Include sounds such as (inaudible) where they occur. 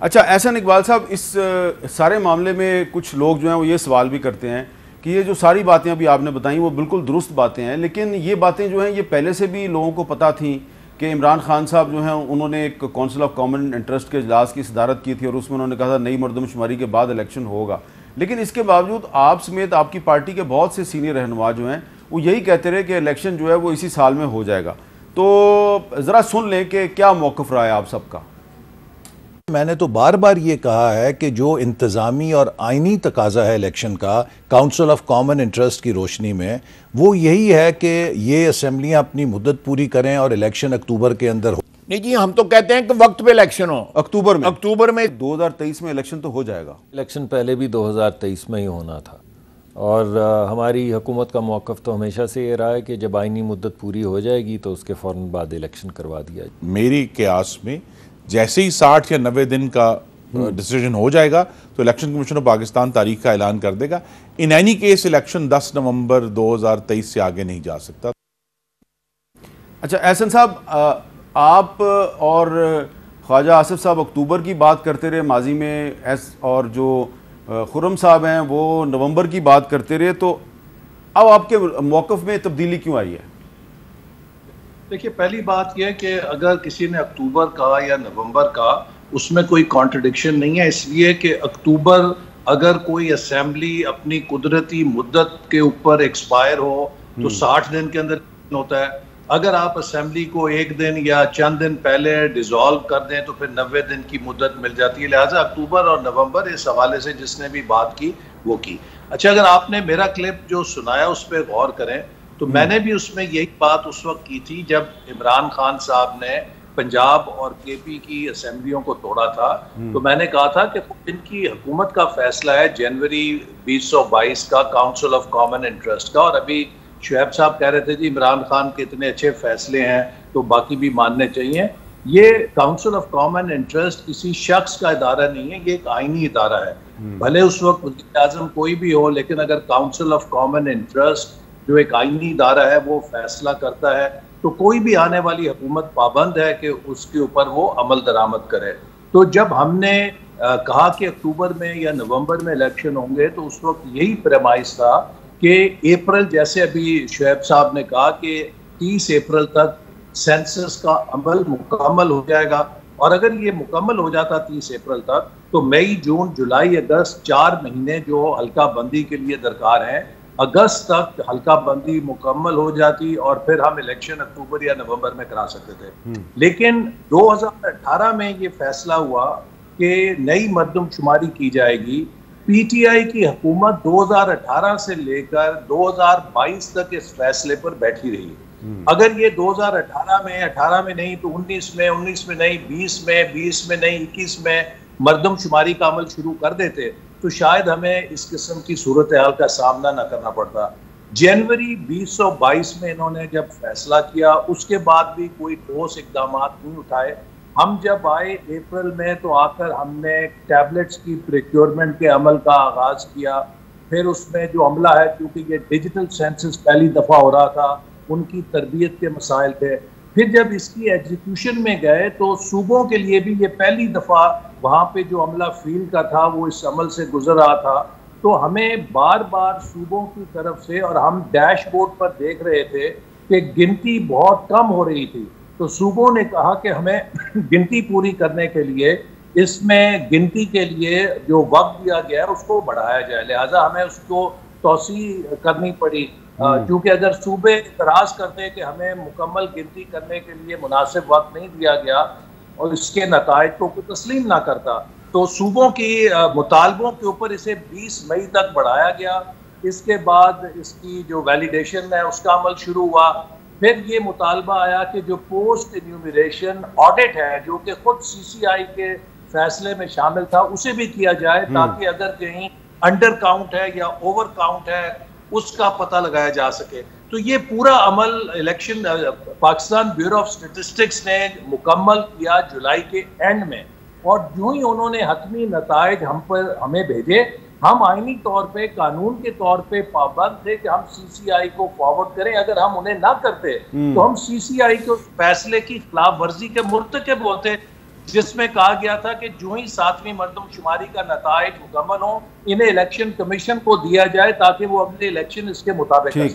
अच्छा ऐसा इकबाल साहब, इस सारे मामले में कुछ लोग जो हैं वो ये सवाल भी करते हैं कि ये जो सारी बातें अभी आपने बताई, वो बिल्कुल दुरुस्त बातें हैं, लेकिन ये बातें जो हैं, ये पहले से भी लोगों को पता थी कि इमरान खान साहब जो हैं, उन्होंने एक काउंसिल ऑफ़ कॉमन इंटरेस्ट के अजलास की सदारत की थी और उसमें उन्होंने कहा था, नई मरदमशुमारी के बाद इलेक्शन होगा। लेकिन इसके बावजूद आप समेत आपकी पार्टी के बहुत से सीनियर रहनुमा जो हैं, वो यही कहते रहे कि इलेक्शन जो है, वो इसी साल में हो जाएगा। तो ज़रा सुन लें कि क्या मौक़ रहा है आप सबका। मैंने तो बार बार ये कहा है कि जो इंतज़ामी और आइनी तकाजा है इलेक्शन का काउंसिल ऑफ़ कॉमन इंटरेस्ट की रोशनी में वो यही है कि ये असम्बलियाँ अपनी मुद्दत पूरी करें और इलेक्शन अक्टूबर के अंदर हो। नहीं जी हम तो कहते हैं कि वक्त पे इलेक्शन हो। अक्टूबर में? अक्टूबर में 2023 में इलेक्शन तो हो जाएगा। इलेक्शन पहले भी 2023 में ही होना था। और आ, हमारी हुकूमत का मौक़ तो हमेशा से ये रहा है कि जब आइनी मुद्दत पूरी हो जाएगी तो उसके फ़ौर बाद इलेक्शन करवा दिया मेरी क्यास में जैसे ही साठ या नबे दिन का डिसीज़न हो जाएगा तो इलेक्शन कमीशन ऑफ़ पाकिस्तान तारीख का ऐलान कर देगा। इन एनी केस इलेक्शन 10 नवंबर 2023 से आगे नहीं जा सकता। अच्छा एहसन साहब आप और ख्वाजा आसिफ साहब अक्टूबर की बात करते रहे माजी में एस और जो खुरम साहब हैं वो नवंबर की बात करते रहे तो अब आपके मौक़ में तब्दीली क्यों आई है? देखिए पहली बात यह कि अगर किसी ने अक्टूबर का या नवंबर का उसमें कोई कॉन्ट्रडिक्शन नहीं है इसलिए कि अक्टूबर अगर कोई असेंबली अपनी कुदरती मुद्दत के ऊपर एक्सपायर हो तो हम्म। साठ दिन के अंदर होता है। अगर आप असेंबली को एक दिन या चंद दिन पहले डिजोल्व कर दें तो फिर नब्बे दिन की मुद्दत मिल जाती है। लिहाजा अक्टूबर और नवंबर इस हवाले से जिसने भी बात की वो की। अच्छा अगर आपने मेरा क्लिप जो सुनाया उस पर गौर करें तो हम्म। मैंने भी उसमें यही बात उस वक्त की थी जब इमरान खान साहब ने पंजाब और केपी की असेंबलियों को तोड़ा था हम्म। तो मैंने कहा था कि इनकी हुकूमत का फैसला है जनवरी 2022 का काउंसिल ऑफ़ कॉमन इंटरेस्ट का और अभी शुएब साहब कह रहे थे जी इमरान खान के इतने अच्छे फैसले हैं तो बाकी भी मानने चाहिए ये काउंसिल ऑफ़ कॉमन इंटरेस्ट किसी शख्स का इदारा नहीं है ये एक आइनी इदारा है हम्म। भले उस वक्त वजी आज़म कोई भी हो लेकिन अगर काउंसिल ऑफ़ कॉमन इंटरेस्ट जो एक आईनी इदारा है वो फैसला करता है। तो कोई भी आने वाली हुकूमत पाबंद है कि उसके ऊपर वो अमल दरामद करे। तो जब हमने आ, कहा कि अक्टूबर में या नवंबर में इलेक्शन होंगे तो उस वक्त यही पैमाइश था कि अप्रैल जैसे अभी शुएब साहब ने कहा कि 30 अप्रैल तक सेंसस का अमल मुकम्मल हो जाएगा। और अगर ये मुकम्मल हो जाता 30 अप्रैल तक तो मई जून जुलाई अगस्त चार महीने जो हल्का बंदी के लिए दरकार हैं अगस्त तक हल्का बंदी मुकम्मल हो जाती और फिर हम इलेक्शन अक्टूबर या नवंबर में करा सकते थे हम्म। लेकिन 2018 में ये फैसला हुआ कि नई मरदमशुमारी की जाएगी पीटीआई की हुकूमत 2018 से लेकर 2022 तक इस फैसले पर बैठी रही हम्म। अगर ये 2018 में 18 में नहीं तो 19 में 19 में नहीं 20 में 20 में नहीं 21 में मरदमशुमारी का अमल शुरू कर देते तो शायद हमें इस किस्म की सूरत हाल का सामना न करना पड़ता। जनवरी 2022 में इन्होंने जब फैसला किया, उसके बाद भी कोई ठोस इकदाम नहीं उठाए। हम जब आए अप्रैल में तो आकर हमने टैबलेट्स की प्रिक्योरमेंट के अमल का आगाज़ किया। फिर उसमें जो अमला है, क्योंकि ये डिजिटल सेंसस पहली दफ़ा हो रहा था, उनकी तरबियत के मसाइल थे। फिर जब इसकी एग्जीक्यूशन में गए तो सूबों के लिए भी ये पहली दफ़ा वहाँ पे जो अमला फ़ील्ड का था, वो इस अमल से गुजर रहा था। तो हमें बार बार सूबों की तरफ़ से और हम डैशबोर्ड पर देख रहे थे कि गिनती बहुत कम हो रही थी। तो सूबों ने कहा कि हमें (laughs) गिनती पूरी करने के लिए, इसमें गिनती के लिए जो वक्त दिया गया है, उसको बढ़ाया जाए। लिहाजा हमें उसको तोसी करनी पड़ी। क्योंकि अगर सूबे इतराज करते हैं कि हमें मुकम्मल गिनती करने के लिए मुनासिब वक्त नहीं दिया गया और इसके नतज को कोई तस्लीम ना करता तो सूबों की मुतालबों के ऊपर इसे 20 मई तक बढ़ाया गया। इसके बाद इसकी जो वैलिडेशन है उसका अमल शुरू हुआ। फिर ये मुतालबा आया कि जो पोस्ट इन्यूमरेशन ऑडिट है जो कि खुद सीसीआई के फैसले में शामिल था उसे भी किया जाए हम्म। ताकि अगर कहीं अंडर काउंट है या ओवर काउंट है उसका पता लगाया जा सके। तो ये पूरा अमल election Pakistan bureau of statistics ने मुकम्मल किया जुलाई के एंड में। और जो ही उन्होंने हतमी नतज हम पर हमें भेजे हम आईनी तौर पे कानून के तौर पे पाबंद थे कि हम सीसीआई को फॉरवर्ड करें। अगर हम उन्हें ना करते हम्म। तो हम सीसीआई के फैसले की खिलाफ वर्जी के मुर्तकब होते जिसमें कहा गया था कि जो ही सातवीं मरदमशुमारी का नतज मुकम्मल हो इन्हें इलेक्शन कमीशन को दिया जाए ताकि वो अपने इलेक्शन इसके मुताबिक ठीक है।